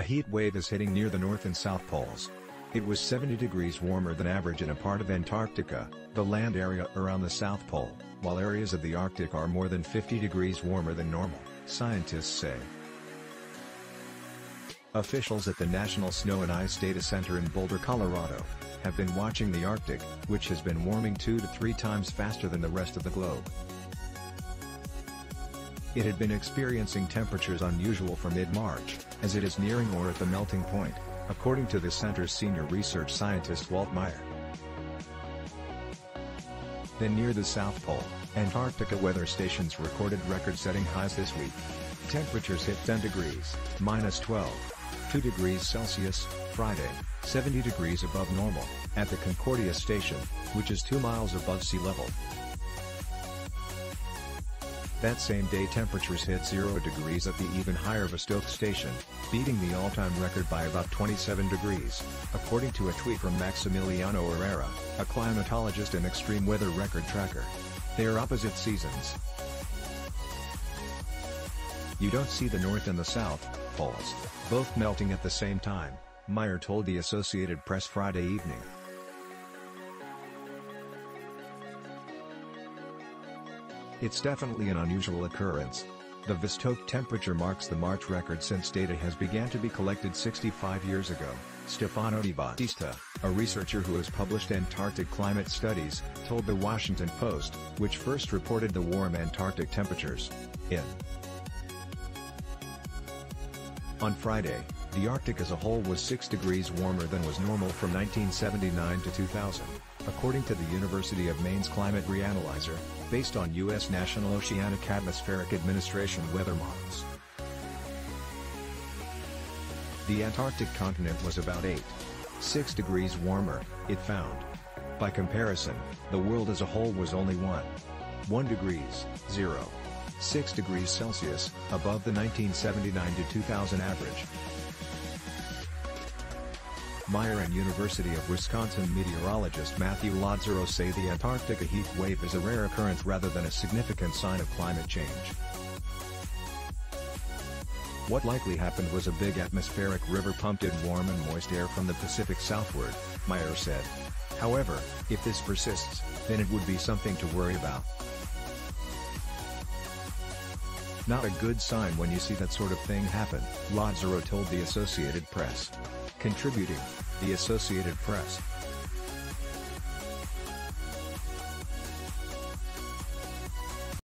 A heat wave is hitting near the North and South Poles. It was 70 degrees warmer than average in a part of Antarctica, the land area around the South Pole, while areas of the Arctic are more than 50 degrees warmer than normal, scientists say. Officials at the National Snow and Ice Data Center in Boulder, Colorado, have been watching the Arctic, which has been warming two to three times faster than the rest of the globe. It had been experiencing temperatures unusual for mid-March, as it is nearing or at the melting point, according to the center's senior research scientist Walt Meier. Then near the South Pole, Antarctica weather stations recorded record-setting highs this week. Temperatures hit 10 degrees, minus 12, 2 degrees Celsius, Friday, 70 degrees above normal, at the Concordia station, which is 2 miles above sea level. That same day temperatures hit 0 degrees at the even higher Vostok station, beating the all-time record by about 27 degrees, according to a tweet from Maximiliano Herrera, a climatologist and extreme weather record tracker. They are opposite seasons. You don't see the North and the South poles, both melting at the same time, Meier told the Associated Press Friday evening. It's definitely an unusual occurrence. The Vostok temperature marks the March record since data has began to be collected 65 years ago, Stefano Di Battista, a researcher who has published Antarctic climate studies, told The Washington Post, which first reported the warm Antarctic temperatures. In On Friday, the Arctic as a whole was 6 degrees warmer than was normal from 1979 to 2000, according to the University of Maine's Climate Reanalyzer, based on U.S. National Oceanic Atmospheric Administration weather models. The Antarctic continent was about 8. 6 degrees warmer, it found. By comparison, the world as a whole was only 1. 1 degrees, 0. 6 degrees Celsius, above the 1979 to 2000 average. Meier and University of Wisconsin meteorologist Matthew Lazzara say the Antarctica heat wave is a rare occurrence rather than a significant sign of climate change. What likely happened was a big atmospheric river pumped in warm and moist air from the Pacific southward, Meier said. However, if this persists, then it would be something to worry about. Not a good sign when you see that sort of thing happen, Lazzara told the Associated Press. Contributing, The Associated Press.